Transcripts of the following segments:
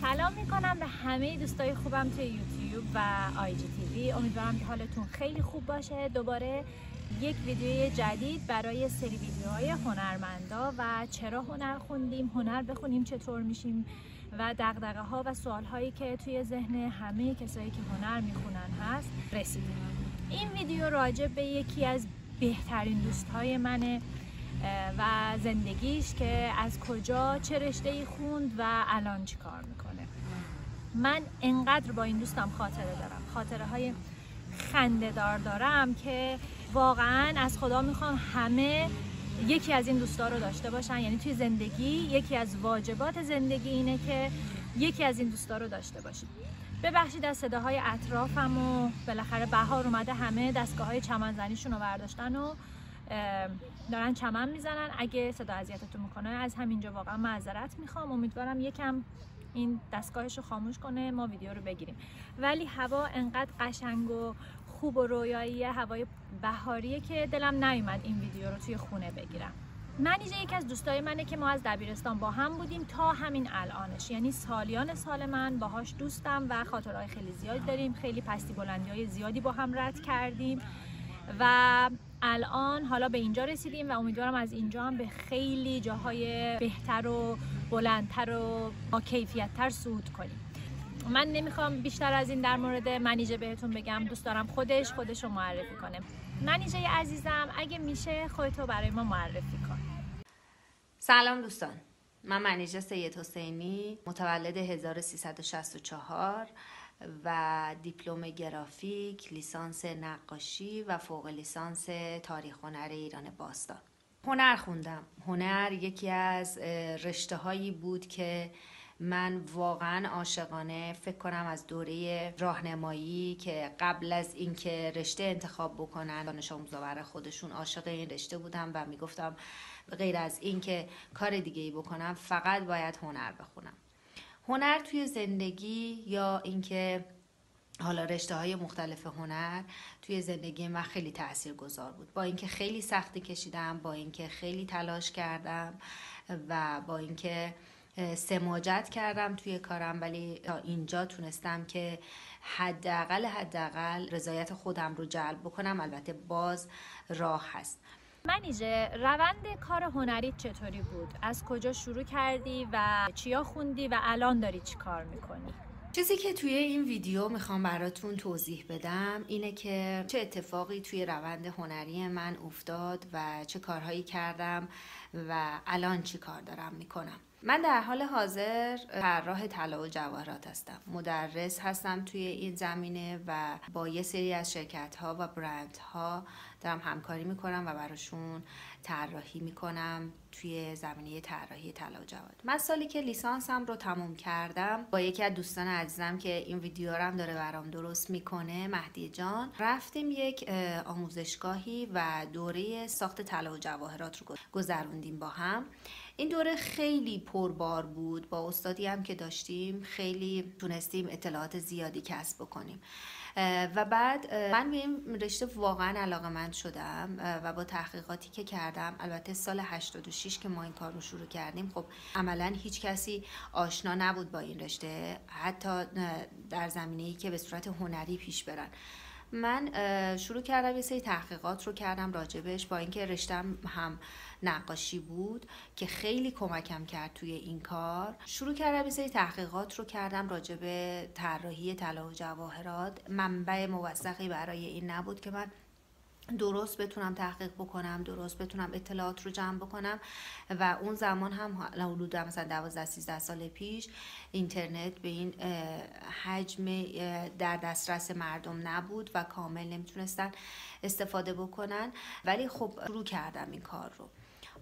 سلام می‌کنم به همه دوستای خوبم توی یوتیوب و آی جی تیوی امیدوارم که حالتون خیلی خوب باشه. دوباره یک ویدیوی جدید برای سری ویدیوهای هنرمندا و چرا هنر خوندیم هنر بخونیم چطور میشیم و دقدقه ها و سوال هایی که توی ذهن همه کسایی که هنر می‌خونن هست. رسیدیم. این ویدیو راجع به یکی از بهترین دوست های منه. و زندگیش که از کجا چه رشته خوند و الان چی کار می‌کنه. من انقدر با این دوستم خاطره دارم. خاطره های خنده دار دارم که واقعا از خدا می‌خوام همه یکی از این دوستا رو داشته باشن. یعنی توی زندگی یکی از واجبات زندگی اینه که یکی از این دوستا رو داشته باشید ببخشید از صداهای اطرافم و بالاخره بهار اومده همه دستگاه های چمنزنیشون رو برداشتن و دارن چمن می‌زنن. اگه صدا اذیتتون می‌کنه از همینجا واقعا معذرت می‌خوام. امیدوارم یکم این دستگاهش رو خاموش کنه ما ویدیو رو بگیریم. ولی هوا انقدر قشنگ و خوب و رویاییه هوای بهاریه که دلم نیومد این ویدیو رو توی خونه بگیرم. منیجه یکی از دوستای منه که ما از دبیرستان با هم بودیم تا همین الانش. یعنی سالیان سال من باهاش دوستم و خاطرهای خیلی زیادی داریم. خیلی پستی بلندی های زیادی با هم رد کردیم و الان حالا به اینجا رسیدیم و امیدوارم از اینجا هم به خیلی جاهای بهتر و بلندتر و با کیفیتتر صعود کنیم. من نمی‌خوام بیشتر از این در مورد منیجه بهتون بگم. دوست دارم خودش خودش رو معرفی کنه. منیجه عزیزم اگه میشه خودتو برای ما معرفی کن. سلام دوستان. من منیجه سید حسینی متولد 1364 و دیپلم گرافیک، لیسانس نقاشی و فوق لیسانس تاریخ هنر ایران باستان. هنر خوندم. هنر یکی از رشته هایی بود که من واقعا عاشقانه فکر کنم از دوره راهنمایی که قبل از اینکه رشته انتخاب بکنن دانش آموزا خودشون عاشق این رشته بودم و می‌گفتم غیر از اینکه کار دیگه ای بکنم فقط باید هنر بخونم هنر توی زندگی یا اینکه حالا رشته های مختلف هنر توی زندگی من خیلی تأثیر گذار بود. با اینکه خیلی سختی کشیدم با اینکه خیلی تلاش کردم و با اینکه سماجت کردم توی کارم ولی تا اینجا تونستم که حداقل حداقل رضایت خودم رو جلب بکنم. البته باز راه هست. منیجه روند کار هنری چطوری بود؟ از کجا شروع کردی و چیا خوندی و الان داری چی کار می‌کنی؟ چیزی که توی این ویدیو می‌خوام براتون توضیح بدم اینه که چه اتفاقی توی روند هنری من افتاد و چه کارهایی کردم و الان چی کار دارم می‌کنم من در حال حاضر طراح طلا و جواهرات هستم مدرس هستم توی این زمینه و با یه سری از شرکت ها و برند ها دارم همکاری می‌کنم و براشون طراحی می‌کنم توی زمینه طراحی طلا و جواهرات من سالی که لیسانسم رو تموم کردم با یکی از دوستان عزیزم که این ویدیو هم داره برام درست می‌کنه مهدی جان رفتیم یک آموزشگاهی و دوره ساخت طلا و جواهرات رو گذروندیم با هم. این دوره خیلی پربار بود. با استادی هم که داشتیم خیلی تونستیم اطلاعات زیادی کسب بکنیم. و بعد من به این رشته واقعا علاقه من شدم و با تحقیقاتی که کردم البته سال 86 که ما این کار رو شروع کردیم خب عملا هیچ کسی آشنا نبود با این رشته. حتی در زمینه ای که به صورت هنری پیش برن. من شروع کردم یه سری تحقیقات رو کردم راجبش با اینکه رشتم هم نقاشی بود که خیلی کمکم کرد توی این کار. شروع کردم یه سری تحقیقات رو کردم راجب طراحی طلا و جواهرات. منبع موثقی برای این نبود که من درست بتونم تحقیق بکنم درست بتونم اطلاعات رو جمع بکنم و اون زمان هم حدود مثلا 12 13 سال پیش اینترنت به این حجم در دسترس مردم نبود و کامل نمی‌تونستن استفاده بکنن. ولی خب شروع کردم این کار رو.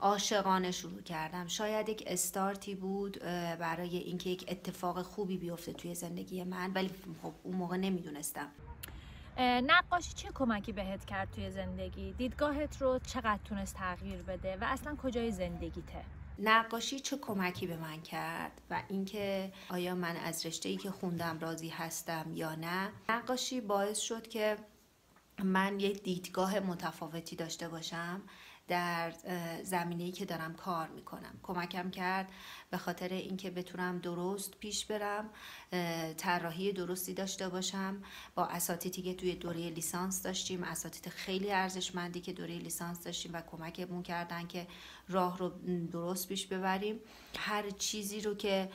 عاشقانه شروع کردم. شاید یک استارتی بود برای اینکه یک اتفاق خوبی بیفته توی زندگی من ولی خب اون موقع نمی‌دونستم. نقاشی چه کمکی بهت کرد توی زندگی؟ دیدگاهت رو چقدر تونست تغییر بده و اصلا کجای زندگیته؟ نقاشی چه کمکی به من کرد و اینکه آیا من از رشته ای که خوندم راضی هستم یا نه؟ نقاشی باعث شد که من یک دیدگاه متفاوتی داشته باشم در زمینه‌ای که دارم کار می‌کنم. کمکم کرد به خاطر اینکه بتونم درست پیش برم طراحی درستی داشته باشم. با اساتیدی که توی دوره لیسانس داشتیم اساتید خیلی ارزشمندی که دوره لیسانس داشتیم و کمکمون کردن که راه رو درست پیش ببریم. هر چیزی رو که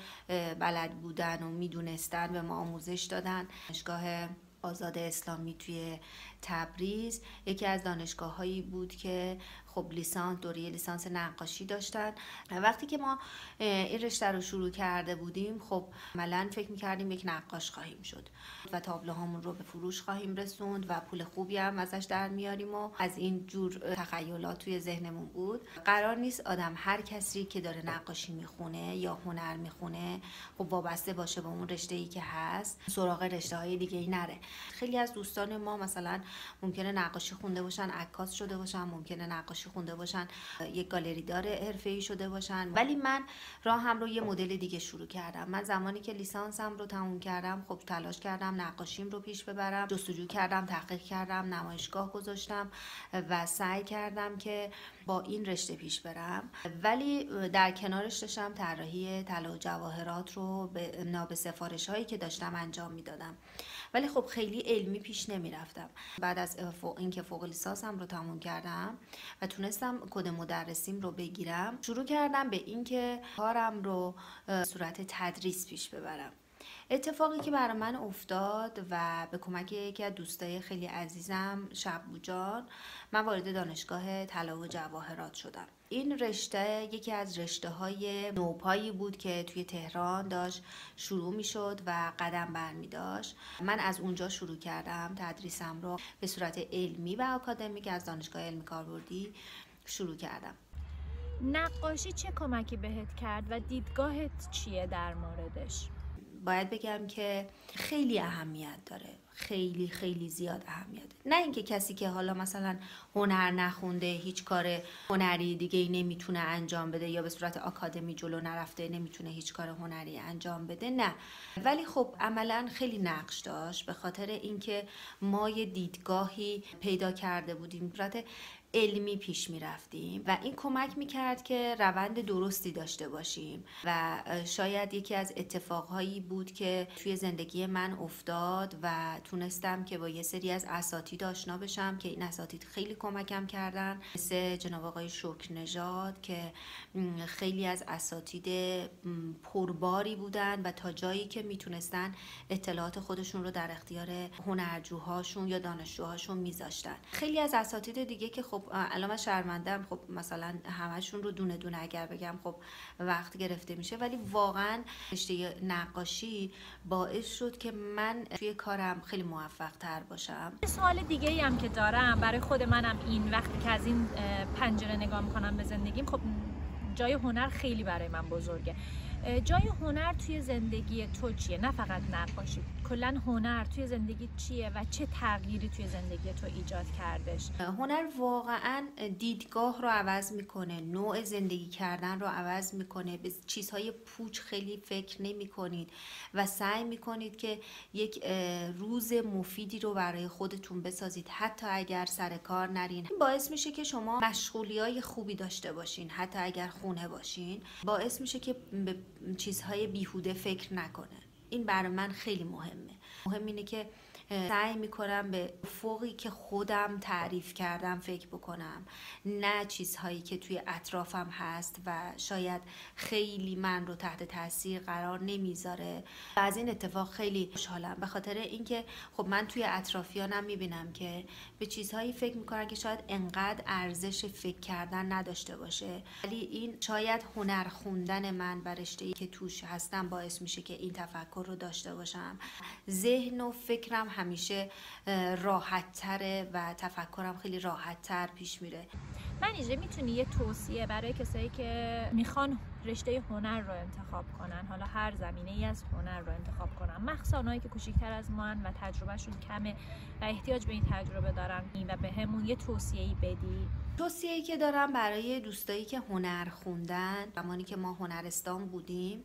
بلد بودن و می‌دونستن به ما آموزش دادن. دانشگاه آزاد اسلامی توی تبریز. یکی از دانشگاه هایی بود که خب لیسانس دوره لیسانس نقاشی داشتن. وقتی که ما این رشته رو شروع کرده بودیم خب عملا فکر می‌کردیم یک نقاش خواهیم شد و تابلوهامون رو به فروش خواهیم رسوند و پول خوبی هم ازش در میاریم و از این جور تخیلات توی ذهنمون بود. قرار نیست آدم هر کسی که داره نقاشی می‌خونه یا هنر می‌خونه خب وابسته باشه به اون رشته ای که هست سراغ رشته های دیگه ای نره. خیلی از دوستان ما مثلا ممکنه نقاشی خونده باشن عکاس شده باشن ممکنه نقاشی خونده باشن یک گالری دار ای شده باشن. ولی من راهم رو یه مدل دیگه شروع کردم. من زمانی که لیسانسم رو تموم کردم خب تلاش کردم نقاشیم رو پیش ببرم جستجو کردم تحقیق کردم نمایشگاه گذاشتم و سعی کردم که با این رشته پیش برم. ولی در کنارش داشتم طراحی طلا و جواهرات رو به ناب سفارش هایی که داشتم انجام می‌دادم. ولی خب خیلی علمی پیش نمی‌رفتم. بعد از اینکه فوق لیسانسم رو تموم کردم و تونستم کد مدرسیم رو بگیرم شروع کردم به اینکه کارم رو صورت تدریس پیش ببرم. اتفاقی که برای من افتاد و به کمک یکی از دوستای خیلی عزیزم شبو جان من وارد دانشگاه طلا و جواهرات شدم. این رشته یکی از رشته های نوپایی بود که توی تهران داشت شروع می شد و قدم برمی داشت من از اونجا شروع کردم تدریسم رو به صورت علمی و اکادمیک از دانشگاه علمی کاربردی شروع کردم. نقاشی چه کمکی بهت کرد و دیدگاهت چیه در موردش؟ باید بگم که خیلی اهمیت داره. خیلی خیلی زیاد اهمیت نه اینکه کسی که حالا مثلا هنر نخونده هیچ کار هنری دیگه ای نمی‌تونه انجام بده یا به صورت آکادمی جلو نرفته نمی‌تونه هیچ کار هنری انجام بده نه. ولی خب عملا خیلی نقش داشت به خاطر اینکه ما یه دیدگاهی پیدا کرده بودیم. صورت علمی پیش می رفتیم و این کمک می کرد که روند درستی داشته باشیم و شاید یکی از اتفاقهایی بود که توی زندگی من افتاد و تونستم که با یه سری از اساتید آشنا بشم که این اساتید خیلی کمکم کردن. مثل جناب آقای شکر نژاد که خیلی از اساتید پرباری بودن و تا جایی که می‌تونستن اطلاعات خودشون رو در اختیار هنرجوهاشون یا دانشجوهاشون میذاشتن خیلی از اساتید دیگه که خب الان من شرمندم خب مثلا همشون رو دونه دونه اگر بگم خب وقت گرفته میشه. ولی واقعا رشته نقاشی باعث شد که من توی کارم خیلی موفق تر باشم سوال دیگه ای هم که دارم برای خود منم این وقتی که از این پنجره نگاه می‌کنم به زندگیم خب جای هنر خیلی برای من بزرگه. جای هنر توی زندگی تو چیه؟ نه فقط نقاشی کلا هنر توی زندگی چیه و چه تغییری توی زندگی تو ایجاد کردش؟ هنر واقعا دیدگاه رو عوض می‌کنه نوع زندگی کردن رو عوض می‌کنه. به چیزهای پوچ خیلی فکر نمی کنید و سعی می‌کنید که یک روز مفیدی رو برای خودتون بسازید حتی اگر سر کار نرین. باعث میشه که شما مشغولی های خوبی داشته باشین حتی اگر خونه باشین. باعث میشه که به چیزهای بیهوده فکر نکنه. این برای من خیلی مهمه. مهم اینه که سعی می‌کنم به فوقی که خودم تعریف کردم فکر بکنم. نه چیزهایی که توی اطرافم هست و شاید خیلی من رو تحت تاثیر قرار نمی‌ذاره. و از این اتفاق خیلی خوشحالم. به خاطر اینکه خب من توی اطرافیانم می‌بینم که به چیزهایی فکر می‌کنن که شاید انقدر ارزش فکر کردن نداشته باشه. ولی این شاید هنر خوندن من و رشته که توش هستم باعث میشه که این تفکر رو داشته باشم. ذهن و فکرم همیشه راحت تره و تفکرم خیلی راحت تر پیش میره. من اینجا می‌تونی یه توصیه برای کسایی که می‌خوان رشته هنر رو انتخاب کنن حالا هر زمینه ای از هنر رو انتخاب کنن. مخصوصا اونایی که کوچیکتر از ما و تجربهشون کمه و احتیاج به این تجربه دارن. و به همون یه توصیه ای بدی. توصیه ای که دارم برای دوستایی که هنر خوندن زمانی که ما هنرستان بودیم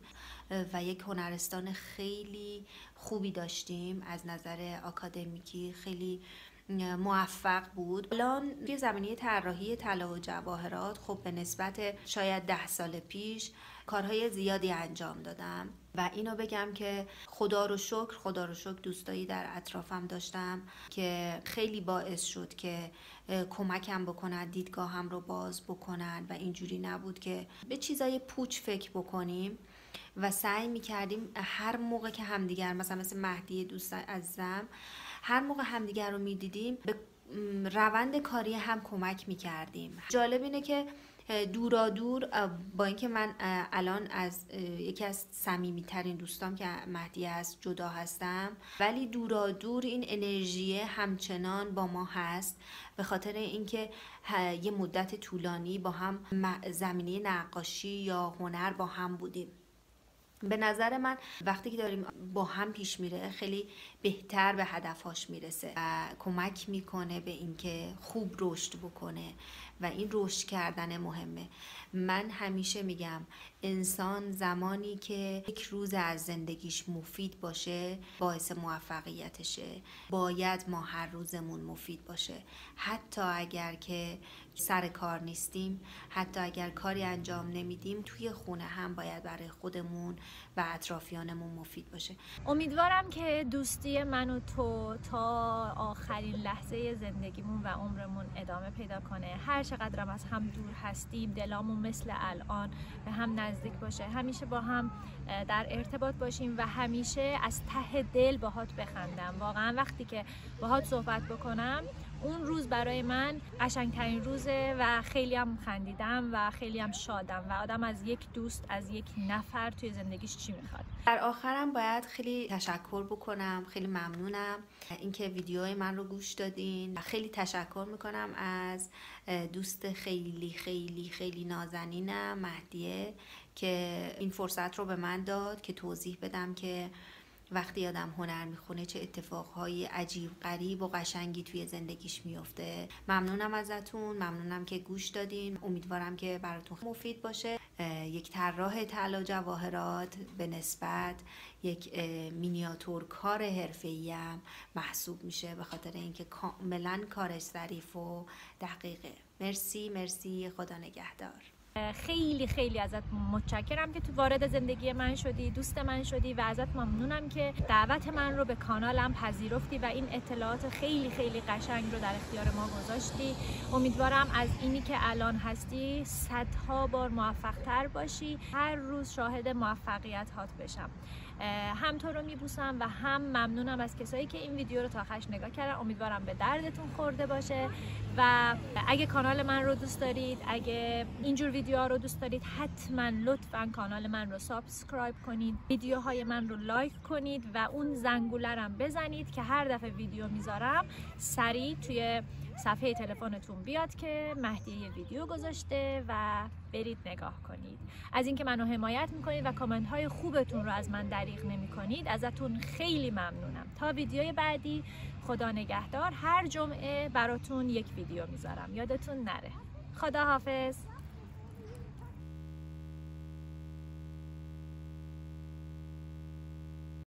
و یک هنرستان خیلی خوبی داشتیم از نظر آکادمیکی خیلی موفق بود. الان توی زمینه طراحی طلا و جواهرات خب به نسبت شاید ده سال پیش کارهای زیادی انجام دادم. و اینو بگم که خدا رو شکر خدا رو شکر دوستایی در اطرافم داشتم که خیلی باعث شد که کمکم بکنن دیدگاهم رو باز بکنن و اینجوری نبود که به چیزای پوچ فکر بکنیم و سعی می‌کردیم هر موقع که همدیگر مثلا مثل مهدی دوست عزیزم هر موقع همدیگر رو می‌دیدیم به روند کاری هم کمک می‌کردیم. جالب اینه که دورا دور با اینکه من الان از یکی از صمیمی ترین دوستام که مهدی است جدا هستم ولی دورا دور این انرژی همچنان با ما هست. به خاطر اینکه یه مدت طولانی با هم زمینه نقاشی یا هنر با هم بودیم. به نظر من وقتی که داریم با هم پیش میره خیلی بهتر به هدفهاش می‌رسه و کمک می‌کنه به اینکه خوب رشد بکنه و این رشد کردن مهمه. من همیشه میگم انسان زمانی که یک روز از زندگیش مفید باشه باعث موفقیتشه. باید ما هر روزمون مفید باشه. حتی اگر که سر کار نیستیم. حتی اگر کاری انجام نمیدیم توی خونه هم باید برای خودمون و اطرافیانمون مفید باشه. امیدوارم که دوستی من و تو تا آخرین لحظه زندگیمون و عمرمون ادامه پیدا کنه. هر چقدر از هم دور هستیم دلامون مثل الان به هم نزدیک باشه. همیشه با هم در ارتباط باشیم و همیشه از ته دل باهات بخندم. واقعا وقتی که باهات صحبت بکنم اون روز برای من قشنگترین روزه و خیلی هم خندیدم و خیلی هم شادم و آدم از یک دوست از یک نفر توی زندگیش چی می‌خواد؟ در آخرم باید خیلی تشکر بکنم خیلی ممنونم اینکه ویدیوهای من رو گوش دادین خیلی تشکر می‌کنم از دوست خیلی خیلی خیلی نازنینم مهدیه که این فرصت رو به من داد که توضیح بدم که وقتی آدم هنر می‌خونه چه اتفاقهای عجیب غریب و قشنگی توی زندگیش میفته ممنونم ازتون ممنونم که گوش دادین. امیدوارم که براتون مفید باشه. یک طراح طلا جواهرات به نسبت یک مینیاتور کار حرفه‌ای هم محسوب میشه به خاطر اینکه کاملا کارش ظریف و دقیقه. مرسی مرسی. خدا نگهدار. خیلی خیلی ازت متشکرم که تو وارد زندگی من شدی دوست من شدی و ازت ممنونم که دعوت من رو به کانالم پذیرفتی و این اطلاعات خیلی خیلی قشنگ رو در اختیار ما گذاشتی. امیدوارم از اینی که الان هستی صدها بار موفق تر باشی. هر روز شاهد موفقیت هات بشم. هم تو رو میبوسم و هم ممنونم از کسایی که این ویدیو رو تا آخرش نگاه کردن. امیدوارم به دردتون خورده باشه. و اگه کانال من رو دوست دارید اگه اینجور ویدیوها رو دوست دارید حتما لطفا کانال من رو subscribe کنید ویدیوهای من رو لایک کنید و اون زنگوله بزنید که هر دفعه ویدیو می‌ذارم سریع توی صفحه تلفنتون بیاد که مهدی یه ویدیو گذاشته و برید نگاه کنید. از اینکه منو حمایت می‌کنید و کامنت های خوبتون رو از من دریغ نمی کنید ازتون خیلی ممنونم. تا ویدیوی بعدی خدا نگهدار. هر جمعه براتون یک ویدیو می‌ذارم. یادتون نره. خدا حافظ